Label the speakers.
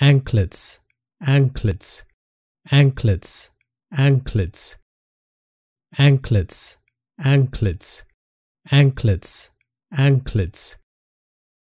Speaker 1: anklets, anklets, anklets, anklets, anklets, anklets, anklets, anklets.